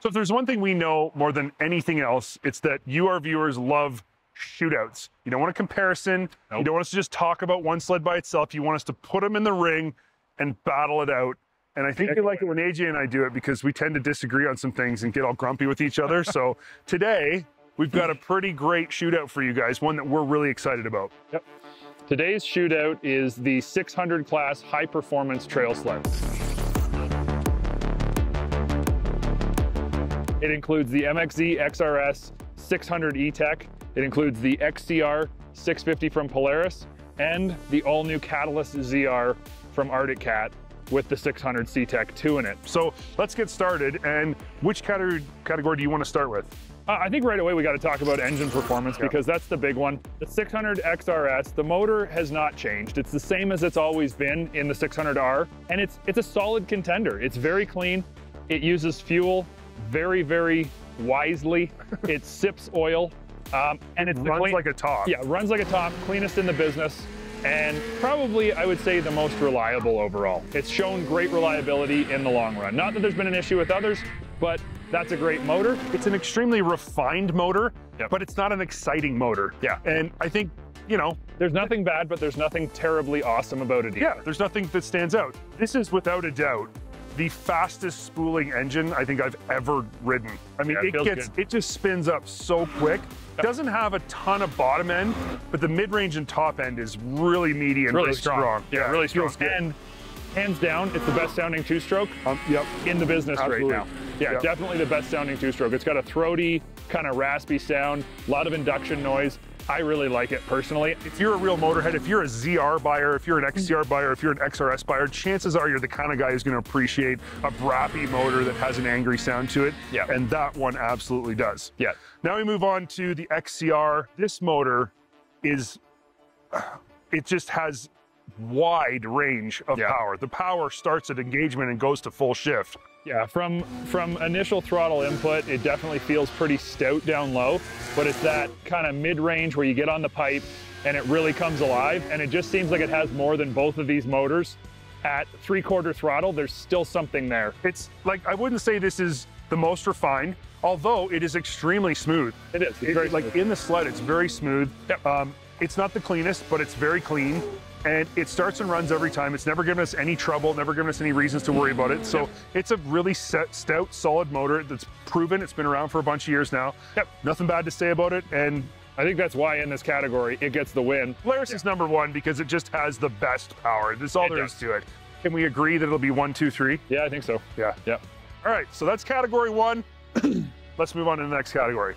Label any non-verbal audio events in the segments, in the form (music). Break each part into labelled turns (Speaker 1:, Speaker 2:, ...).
Speaker 1: So if there's one thing we know more than anything else, it's that you, our viewers, love shootouts. You don't want a comparison.
Speaker 2: Nope.
Speaker 1: You don't want us to just talk about one sled by itself. You want us to put them in the ring and battle it out. And I think you like it when AJ and I do it because we tend to disagree on some things and get all grumpy with each other. so (laughs) today, we've got a pretty great shootout for you guys, one that we're really excited about.
Speaker 2: Yep. Today's shootout is the 600 class high performance trail sled. It includes the MXZ XRS 600 E-Tech. It includes the XCR 650 from Polaris and the all new Catalyst ZR from Arctic Cat with the 600 C-TEC2 in it.
Speaker 1: So let's get started. And which category, category do you want to start with?
Speaker 2: Uh, I think right away we got to talk about engine performance
Speaker 1: Yeah.
Speaker 2: because that's the big one. The 600 XRS, the motor has not changed. It's the same as it's always been in the 600R, and it's it's a solid contender. It's very clean. It uses fuel very very wisely. (laughs) it sips oil, um, and it
Speaker 1: Runs
Speaker 2: clean-
Speaker 1: like a top.
Speaker 2: yeah, runs like a top, cleanest in the business, and probably I would say the most reliable overall. It's shown great reliability in the long run. Not that there's been an issue with others, but that's a great motor.
Speaker 1: It's an extremely refined motor,
Speaker 2: Yep.
Speaker 1: but it's not an exciting motor.
Speaker 2: Yeah.
Speaker 1: And I think, you know,
Speaker 2: There's nothing bad, but there's nothing terribly awesome about it either.
Speaker 1: yeah, there's nothing that stands out. This is without a doubt the fastest spooling engine I think I've ever ridden. I mean,
Speaker 2: Yeah, it
Speaker 1: it gets
Speaker 2: good.
Speaker 1: it just spins up so quick. Doesn't have a ton of bottom end, but the mid-range and top end is really meaty and
Speaker 2: really
Speaker 1: really
Speaker 2: strong. Yeah, really strong. And hands down, it's the best sounding two stroke
Speaker 1: Um, yep.
Speaker 2: in the business
Speaker 1: Absolutely.
Speaker 2: right now. Yeah,
Speaker 1: Yep.
Speaker 2: definitely the best sounding two stroke. It's got a throaty, kind of raspy sound, a lot of induction noise. I really like it personally.
Speaker 1: If you're a real motorhead, if you're a ZR buyer, if you're an XCR mm-hmm. buyer, if you're an XRS buyer, chances are you're the kind of guy who's going to appreciate a brappy motor that has an angry sound to it.
Speaker 2: Yeah.
Speaker 1: And that one absolutely does.
Speaker 2: Yeah.
Speaker 1: Now we move on to the XCR. This motor is, (sighs) it just has wide range of
Speaker 2: Yeah.
Speaker 1: power. The power starts at engagement and goes to full shift.
Speaker 2: Yeah, from from initial throttle input, it definitely feels pretty stout down low, but it's that kind of mid-range where you get on the pipe and it really comes alive, and it just seems like it has more than both of these motors. At three-quarter throttle, there's still something there.
Speaker 1: It's like, I wouldn't say this is the most refined, although it is extremely smooth.
Speaker 2: It is. It's
Speaker 1: It-
Speaker 2: very
Speaker 1: like in the sled, it's very smooth.
Speaker 2: Yep.
Speaker 1: Um, it's not the cleanest, but it's very clean. And it starts and runs every time. It's never given us any trouble, never given us any reasons to worry about it. So
Speaker 2: Yep.
Speaker 1: it's a really set, stout, solid motor that's proven. It's been around for a bunch of years now.
Speaker 2: Yep.
Speaker 1: Nothing bad to say about it. And
Speaker 2: I think that's why in this category it gets the win.
Speaker 1: Polaris is number one because it just has the best power. That's all
Speaker 2: It
Speaker 1: there is
Speaker 2: does.
Speaker 1: to it. Can we agree that it'll be one, two, three?
Speaker 2: Yeah, I think so.
Speaker 1: Yeah.
Speaker 2: Yeah.
Speaker 1: All right, so that's category one. (clears throat) let's move on to the next category.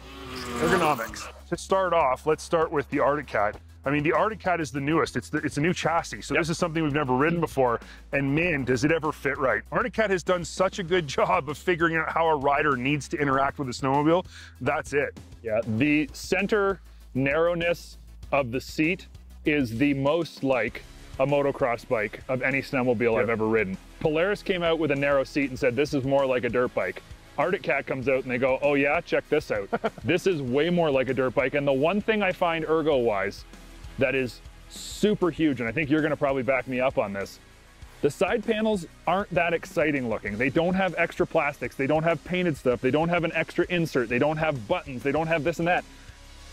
Speaker 1: Ergonomics. To start off, let's start with the Arctic Cat. I mean, the Arctic Cat is the newest. It's the, it's a new chassis, so this is something we've never ridden mm. before. And man, does it ever fit right? Arctic Cat has done such a good (laughs) job of figuring out how a rider needs to interact with a snowmobile. That's it.
Speaker 2: Yeah, the center narrowness of the seat is the most like a motocross bike of any snowmobile I've ever ridden. Polaris came out with a narrow seat and said, this is more like a dirt bike. Arctic Cat comes out and they go, oh yeah, check this out. (laughs) this is way more like a dirt bike. And the one thing I find ergo-wise that is super huge, and I think you're gonna probably back me up on this, the side panels aren't that exciting looking. They don't have extra plastics. They don't have painted stuff. They don't have an extra insert. They don't have buttons. They don't have this and that.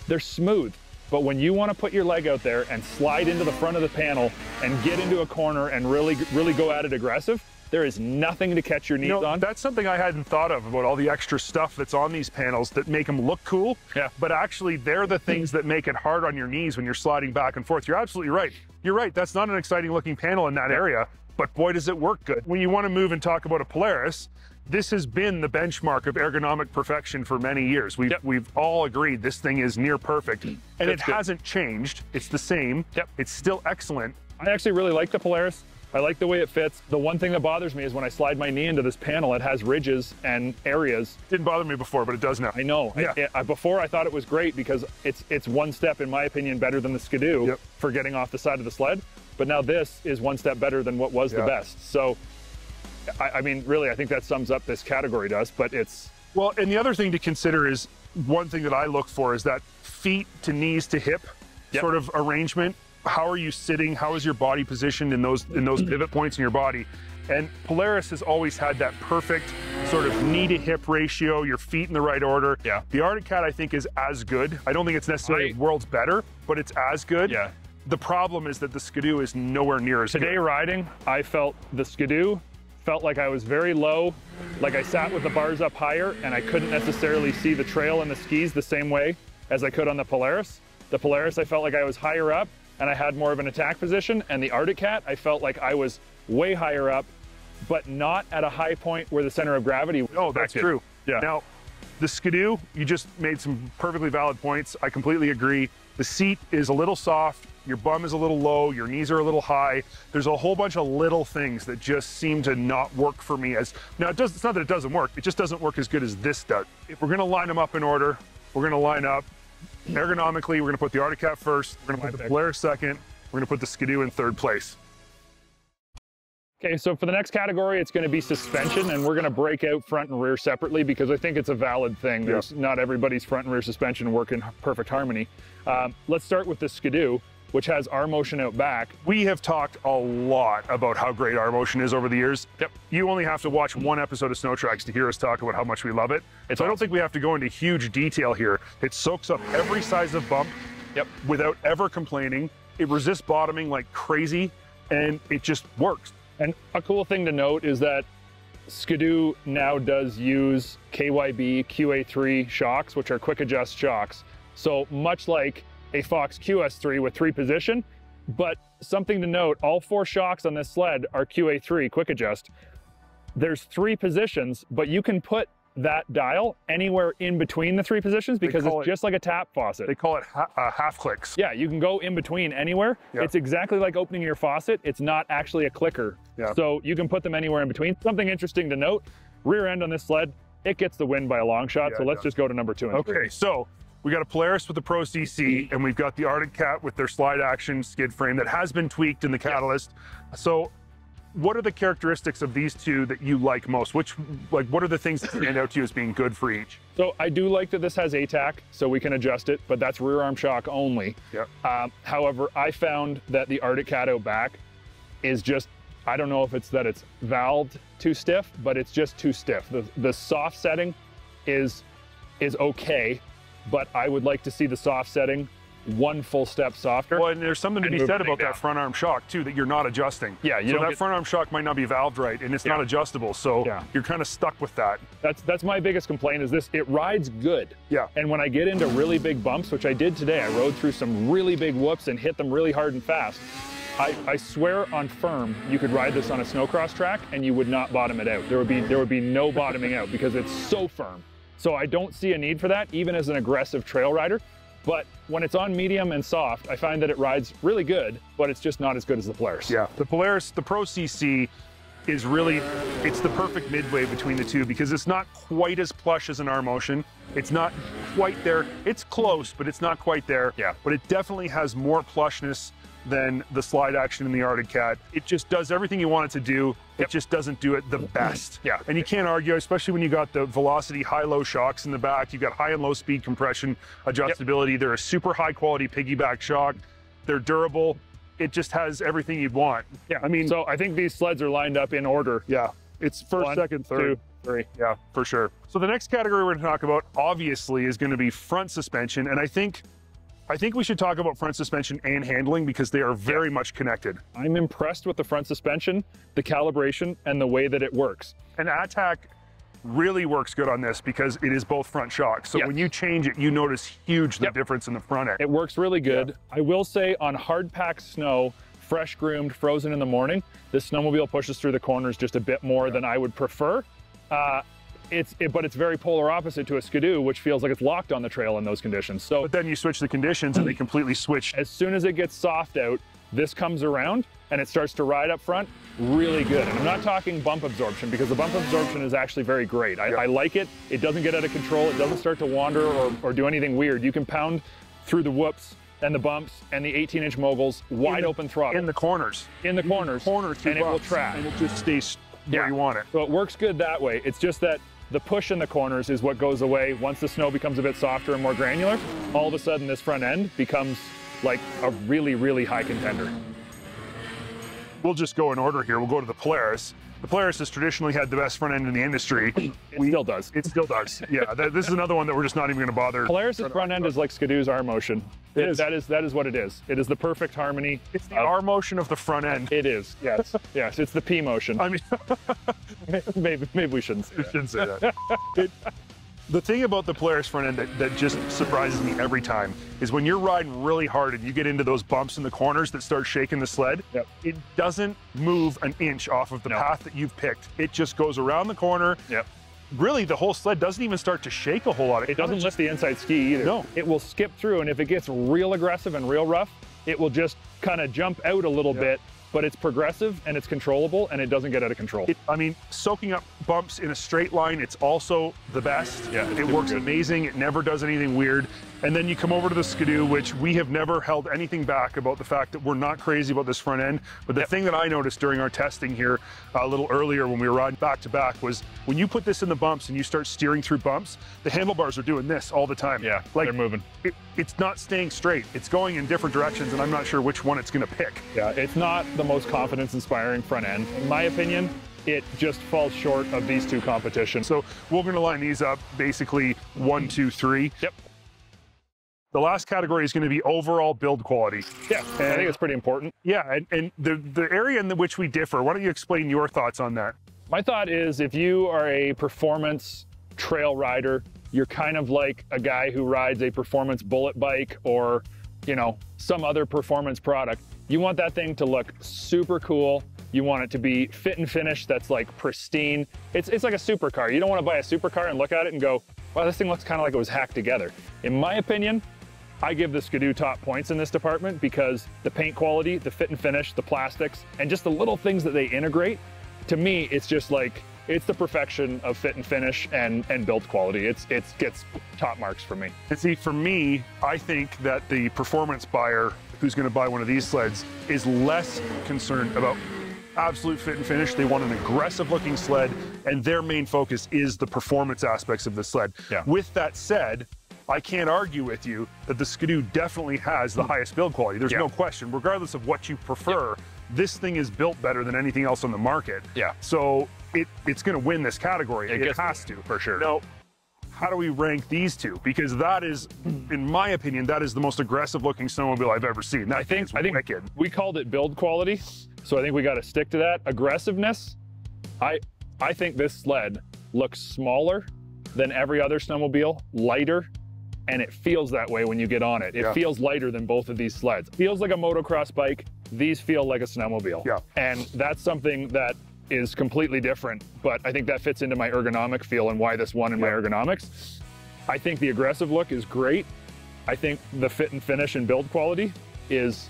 Speaker 2: They're smooth. But when you want to put your leg out there and slide into the front of the panel and get into a corner and really, really go at it aggressive, there is nothing to catch your knees
Speaker 1: You know,
Speaker 2: on.
Speaker 1: that's something I hadn't thought of about all the extra stuff that's on these panels that make them look cool.
Speaker 2: Yeah.
Speaker 1: But actually, they're the things that make it hard on your knees when you're sliding back and forth. You're absolutely right. You're right. That's not an exciting looking panel in that area, but boy, does it work good. When you want to move and talk about a Polaris, this has been the benchmark of ergonomic perfection for many years. We've,
Speaker 2: Yep.
Speaker 1: we've all agreed this thing is near perfect, mm. and it
Speaker 2: good.
Speaker 1: hasn't changed. It's the same.
Speaker 2: Yep.
Speaker 1: It's still excellent.
Speaker 2: I actually really like the Polaris. I like the way it fits. The one thing that bothers me is when I slide my knee into this panel, it has ridges and areas.
Speaker 1: Didn't bother me before, but it does now.
Speaker 2: I know.
Speaker 1: Yeah.
Speaker 2: I- before I thought it was great because it's it's one step, in my opinion, better than the Skidoo
Speaker 1: Yep.
Speaker 2: for getting off the side of the sled. But now this is one step better than what was the best. So, I, I mean, really, I think that sums up this category does. But it's
Speaker 1: Well, and the other thing to consider is one thing that I look for is that feet to knees to hip
Speaker 2: Yep.
Speaker 1: sort of arrangement. How are you sitting? How is your body positioned in those in those pivot points in your body? And Polaris has always had that perfect sort of knee to hip ratio, your feet in the right order.
Speaker 2: Yeah.
Speaker 1: The Arctic Cat, I think, is as good. I don't think it's necessarily
Speaker 2: I-
Speaker 1: world's better, but it's as good.
Speaker 2: Yeah.
Speaker 1: The problem is that the Skidoo is nowhere near as
Speaker 2: Today
Speaker 1: good.
Speaker 2: riding, I felt the skidoo, felt like I was very low, like I sat with the bars up higher and I couldn't necessarily see the trail and the skis the same way as I could on the Polaris. The Polaris, I felt like I was higher up and I had more of an attack position. And the Arctic Cat, I felt like I was way higher up, but not at a high point where the center of gravity was
Speaker 1: No, that's
Speaker 2: affected.
Speaker 1: true.
Speaker 2: Yeah.
Speaker 1: Now, the Skidoo, you just made some perfectly valid points. I completely agree. The seat is a little soft, your bum is a little low, your knees are a little high. There's a whole bunch of little things that just seem to not work for me as now it does it's not that it doesn't work, it just doesn't work as good as this does. If we're gonna line them up in order, we're gonna line up ergonomically, we're gonna put the Arctic Cat first, we're gonna put the. Polaris second, we're gonna put the Skidoo in third place.
Speaker 2: Okay, so for the next category, it's going to be suspension, and we're going to break out front and rear separately because I think it's a valid thing. There's not everybody's front and rear suspension work in perfect harmony. Um, let's start with the Skidoo, which has R motion out back.
Speaker 1: We have talked a lot about how great R motion is over the years.
Speaker 2: Yep.
Speaker 1: You only have to watch one episode of SnowTrax to hear us talk about how much we love it.
Speaker 2: It's
Speaker 1: so I don't think we have to go into huge detail here. It soaks up every size of bump
Speaker 2: Yep.
Speaker 1: without ever complaining. It resists bottoming like crazy, and it just works.
Speaker 2: And a cool thing to note is that Skidoo now does use KYB QA3 shocks, which are quick adjust shocks. So much like a Fox QS3 with three position, but something to note, all four shocks on this sled are QA3 quick adjust. There's three positions, but you can put that dial anywhere in between the three positions because it's
Speaker 1: it-
Speaker 2: just like a tap faucet.
Speaker 1: They call it ha- uh, half clicks.
Speaker 2: Yeah, you can go in between anywhere.
Speaker 1: Yeah.
Speaker 2: It's exactly like opening your faucet. It's not actually a clicker.
Speaker 1: Yeah.
Speaker 2: So you can put them anywhere in between. Something interesting to note, rear end on this sled, it gets the win by a long shot.
Speaker 1: Yeah,
Speaker 2: so let's
Speaker 1: does.
Speaker 2: just go to number two and
Speaker 1: Okay,
Speaker 2: three.
Speaker 1: so we got a Polaris with the Pro CC, and we've got the Arctic Cat with their slide action skid frame that has been tweaked in the Catalyst. So, what are the characteristics of these two that you like most? Which, like, what are the things that stand out to you as being good for each?
Speaker 2: So I do like that this has ATAC, so we can adjust it, but that's rear arm shock only.
Speaker 1: Yep.
Speaker 2: Um, however, I found that the Arctic Cat out back is just, I don't know if it's that it's valved too stiff, but it's just too stiff. The, the soft setting is, is okay, but I would like to see the soft setting one full step softer.
Speaker 1: Well, and there's something to be said about
Speaker 2: thing
Speaker 1: that front arm shock too that you're not adjusting.
Speaker 2: Yeah, you
Speaker 1: so that
Speaker 2: get-
Speaker 1: front arm shock might not be valved right, and it's not adjustable. So
Speaker 2: Yeah.
Speaker 1: you're kind of stuck with that.
Speaker 2: That's that's my biggest complaint is this. It rides good.
Speaker 1: Yeah.
Speaker 2: And when I get into really big bumps, which I did today, I rode through some really big whoops and hit them really hard and fast. I, I swear on firm, you could ride this on a snowcross track and you would not bottom it out. There would be there would be no bottoming out because it's so firm. So I don't see a need for that, even as an aggressive trail rider. But when it's on medium and soft, I find that it rides really good, but it's just not as good as the Polaris.
Speaker 1: Yeah, the Polaris, the Pro CC is really, it's the perfect midway between the two because it's not quite as plush as an R Motion. It's not quite there. It's close, but it's not quite there.
Speaker 2: Yeah.
Speaker 1: But it definitely has more plushness than the slide action in the Arctic Cat. It just does everything you want it to do. It
Speaker 2: Yep.
Speaker 1: just doesn't do it the best.
Speaker 2: Yeah.
Speaker 1: And you can't argue, especially when you got the velocity high-low shocks in the back. You've got high and low speed compression adjustability. They're a super high quality piggyback shock. They're durable. It just has everything you'd want.
Speaker 2: Yeah.
Speaker 1: I mean,
Speaker 2: so I think these sleds are lined up in order.
Speaker 1: yeah, it's first,
Speaker 2: One,
Speaker 1: second, third.
Speaker 2: two, three.
Speaker 1: Yeah, for sure. So the next category we're going to talk about, obviously, is going to be front suspension, and I think, I think we should talk about front suspension and handling because they are very much connected.
Speaker 2: I'm impressed with the front suspension, the calibration, and the way that it works.
Speaker 1: And ATAC really works good on this because it is both front shocks. So
Speaker 2: Yes.
Speaker 1: when you change it, you notice huge the
Speaker 2: Yep.
Speaker 1: difference in the front end.
Speaker 2: It works really good. I will say on hard packed snow, fresh groomed, frozen in the morning, this snowmobile pushes through the corners just a bit more than I would prefer. Uh, it's it, but it's very polar opposite to a skidoo, which feels like it's locked on the trail in those conditions. So
Speaker 1: But then you switch the conditions and they completely switch.
Speaker 2: as soon as it gets soft out, this comes around and it starts to ride up front really good. And I'm not talking bump absorption because the bump absorption is actually very great. I,
Speaker 1: Yeah.
Speaker 2: I like it. It doesn't get out of control. It doesn't start to wander or, or do anything weird. You can pound through the whoops and the bumps and the 18 inch moguls wide
Speaker 1: In the-
Speaker 2: open throttle
Speaker 1: in the corners.
Speaker 2: in the corners,
Speaker 1: Corners through
Speaker 2: and it will track.
Speaker 1: And it just stays where
Speaker 2: Yeah.
Speaker 1: you want it.
Speaker 2: So it works good that way. It's just that the push in the corners is what goes away once the snow becomes a bit softer and more granular. All of a sudden, this front end becomes like a really, really high contender.
Speaker 1: We'll just go in order here. We'll go to the Polaris. The Polaris has traditionally had the best front end in the industry.
Speaker 2: It still does.
Speaker 1: It still does. Yeah, th- this is another one that we're just not even going to bother.
Speaker 2: Polaris' front end is like Skidoo's R motion.
Speaker 1: It
Speaker 2: It-
Speaker 1: is.
Speaker 2: That is that is what it is. It is the perfect harmony.
Speaker 1: It's the
Speaker 2: of-
Speaker 1: R motion of the front end.
Speaker 2: It is. Yes. (laughs) yes. It's the P motion.
Speaker 1: I mean, (laughs) (laughs)
Speaker 2: maybe maybe we shouldn't say
Speaker 1: I
Speaker 2: that.
Speaker 1: shouldn't say that. It- the thing about the Polaris front end that, that just surprises me every time is when you're riding really hard and you get into those bumps in the corners that start shaking the sled,
Speaker 2: Yep.
Speaker 1: it doesn't move an inch off of the
Speaker 2: No.
Speaker 1: path that you've picked. It just goes around the corner.
Speaker 2: Yep.
Speaker 1: Really, the whole sled doesn't even start to shake a whole lot.
Speaker 2: It doesn't lift the inside ski either.
Speaker 1: No.
Speaker 2: It will skip through, and if it gets real aggressive and real rough, it will just kind of jump out a little
Speaker 1: Yeah.
Speaker 2: bit. But it's progressive and it's controllable, and it doesn't get out of control.
Speaker 1: It, I mean, soaking up bumps in a straight line, it's also the best.
Speaker 2: Yeah,
Speaker 1: it works
Speaker 2: good.
Speaker 1: amazing. It never does anything weird. And then you come over to the Skidoo, which we have never held anything back about the fact that we're not crazy about this front end. But the thing that I noticed during our testing here uh, a little earlier when we were riding back to back was when you put this in the bumps and you start steering through bumps, the handlebars are doing this all the time.
Speaker 2: Yeah,
Speaker 1: like
Speaker 2: they're moving.
Speaker 1: It, it's not staying straight. It's going in different directions, and I'm not sure which one it's going to pick.
Speaker 2: Yeah, it's not the most confidence-inspiring front end. In my opinion, it just falls short of these two competitions.
Speaker 1: So we're going to line these up basically one, two, three.
Speaker 2: Yep.
Speaker 1: The last category is going to be overall build quality.
Speaker 2: Yeah, I think it's pretty important.
Speaker 1: Yeah, and, and the, the area in the which we differ, why don't you explain your thoughts on that?
Speaker 2: My thought is if you are a performance trail rider, you're kind of like a guy who rides a performance bullet bike or, you know, some other performance product. You want that thing to look super cool. You want it to be fit and finish that's like pristine. It's, it's like a supercar. You don't want to buy a supercar and look at it and go, wow, this thing looks kind of like it was hacked together. In my opinion, I give the Skidoo top points in this department because the paint quality, the fit and finish, the plastics, and just the little things that they integrate, to me, it's just like it's the perfection of fit and finish and and build quality. It's it gets top marks for me.
Speaker 1: And see, for me, I think that the performance buyer who's going to buy one of these sleds is less concerned about absolute fit and finish. They want an aggressive looking sled, and their main focus is the performance aspects of the sled.
Speaker 2: Yeah.
Speaker 1: With that said, I can't argue with you that the Skidoo definitely has the highest build quality. There's
Speaker 2: Yeah.
Speaker 1: no question, regardless of what you prefer. This thing is built better than anything else on the market.
Speaker 2: Yeah.
Speaker 1: So it, it's going to win this category. It,
Speaker 2: gets
Speaker 1: has
Speaker 2: to,
Speaker 1: to,
Speaker 2: for sure.
Speaker 1: Now, how do we rank these two? Because that is, in my opinion, that is the most aggressive looking snowmobile I've ever seen. That
Speaker 2: I think I think
Speaker 1: wicked.
Speaker 2: we called it build quality, so I think we got to stick to that. Aggressiveness, I I think this sled looks smaller than every other snowmobile, lighter, and it feels that way when you get on it. It
Speaker 1: Yeah.
Speaker 2: feels lighter than both of these sleds. Feels like a motocross bike. These feel like a snowmobile.
Speaker 1: Yeah.
Speaker 2: And that's something that is completely different, but I think that fits into my ergonomic feel and why this won in my ergonomics. I think the aggressive look is great. I think the fit and finish and build quality is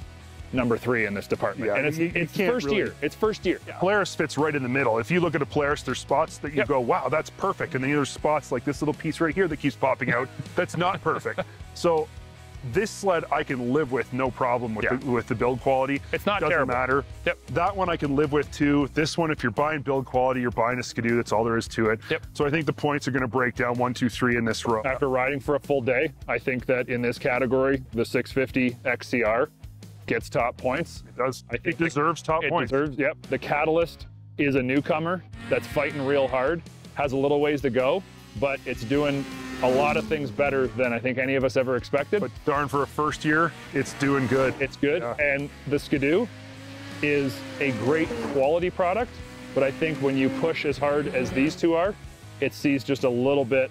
Speaker 2: number three in this department.
Speaker 1: Yeah,
Speaker 2: and it's,
Speaker 1: you- you
Speaker 2: it's
Speaker 1: can't
Speaker 2: first
Speaker 1: really-
Speaker 2: year. It's first year.
Speaker 1: Polaris fits right in the middle. If you look at a Polaris, there's spots that you
Speaker 2: Yep.
Speaker 1: go, wow, that's perfect. And then there's spots like this little piece right here that keeps popping out. (laughs) that's not perfect. so this sled I can live with no problem with,
Speaker 2: Yeah.
Speaker 1: the, with the build quality.
Speaker 2: It's not
Speaker 1: Doesn't
Speaker 2: terrible.
Speaker 1: matter.
Speaker 2: Yep.
Speaker 1: That one I can live with too. This one, if you're buying build quality, you're buying a Skidoo. That's all there is to it.
Speaker 2: Yep.
Speaker 1: So I think the points are going to break down one, two, three in this row.
Speaker 2: After riding for a full day, I think that in this category, the 650 XCR gets top points.
Speaker 1: It does.
Speaker 2: I think
Speaker 1: it deserves top
Speaker 2: It
Speaker 1: points.
Speaker 2: deserves, yep. The Catalyst is a newcomer that's fighting real hard, has a little ways to go, but it's doing a lot of things better than I think any of us ever expected.
Speaker 1: But darn, for a first year, it's doing good.
Speaker 2: It's good.
Speaker 1: Yeah.
Speaker 2: And the Skidoo is a great quality product, but I think when you push as hard as these two are, it sees just a little bit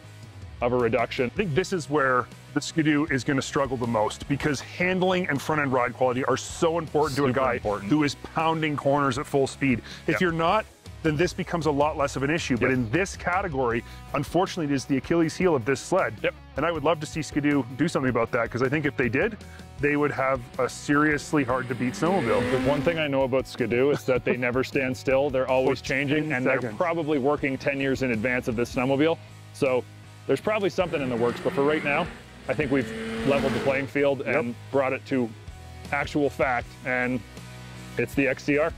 Speaker 2: of a reduction.
Speaker 1: I think this is where the Skidoo is going to struggle the most because handling and front end ride quality are so important to a guy
Speaker 2: important.
Speaker 1: who is pounding corners at full speed. If
Speaker 2: Yep.
Speaker 1: you're not, then this becomes a lot less of an issue. But
Speaker 2: Yes.
Speaker 1: in this category, unfortunately, it is the Achilles heel of this sled.
Speaker 2: Yep.
Speaker 1: And I would love to see Skidoo do something about that because I think if they did, they would have a seriously hard to beat snowmobile.
Speaker 2: The one thing I know about Skidoo is that they never stand still. They're always changing,
Speaker 1: 10
Speaker 2: and they're probably working 10 years in advance of this snowmobile. So there's probably something in the works, but for right now, I think we've leveled the playing field and brought it to actual fact, and it's the XCR.